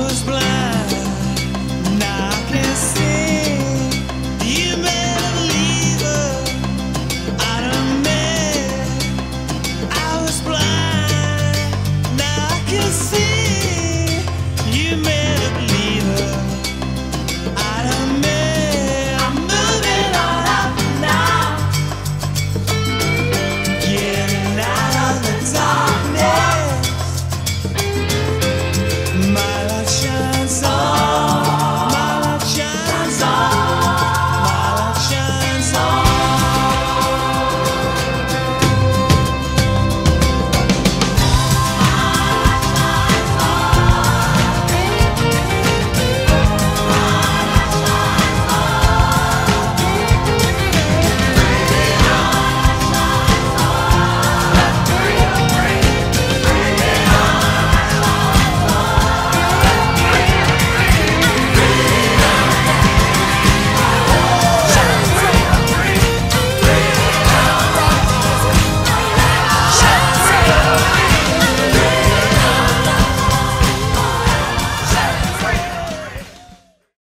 was blind,